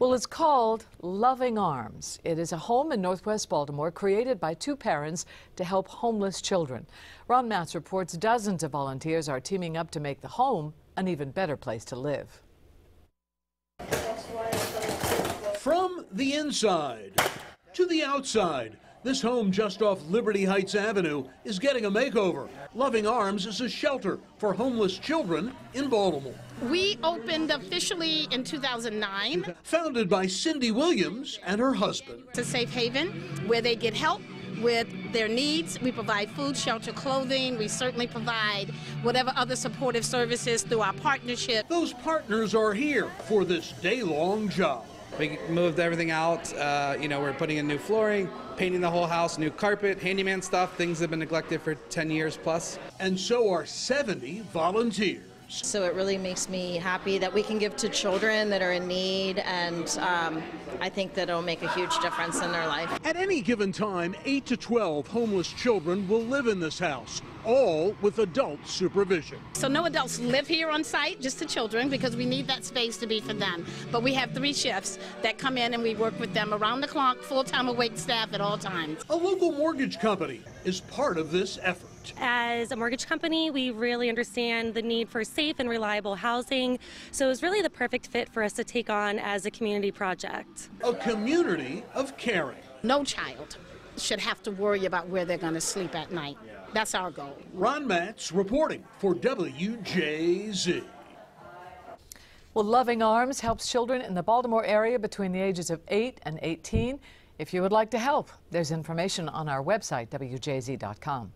Well, it's called Loving Arms. It is a home in Northwest Baltimore created by two parents to help homeless children. Ron Matz reports dozens of volunteers are teaming up to make the home an even better place to live. From the inside to the outside, this home just off Liberty Heights Avenue is getting a makeover. Loving Arms is a shelter for homeless children in Baltimore. We opened officially in 2009. Founded by Cindy Williams and her husband. It's a safe haven where they get help with their needs. We provide food, shelter, clothing. We certainly provide whatever other supportive services through our partnership. Those partners are here for this day long job. We moved everything out. Uh, you know, we're putting in new flooring, painting the whole house, new carpet, handyman stuff, things that have been neglected for 10 years plus. And so are 70 volunteers. So it really makes me happy that we can give to children that are in need, and um, I think that it'll make a huge difference in their life. At any given time, 8 to 12 homeless children will live in this house, all with adult supervision. So no adults live here on site, just the children, because we need that space to be for them. But we have three shifts that come in and we work with them around the clock, full-time awake staff at all times. A local mortgage company is part of this effort. As a mortgage company, we really understand the need for safe and reliable housing, so it was really the perfect fit for us to take on as a community project. A community of caring. No child should have to worry about where they're going to sleep at night. That's our goal. Ron Matz reporting for WJZ. Well, Loving Arms helps children in the Baltimore area between the ages of 8 and 18. If you would like to help, there's information on our website, WJZ.com.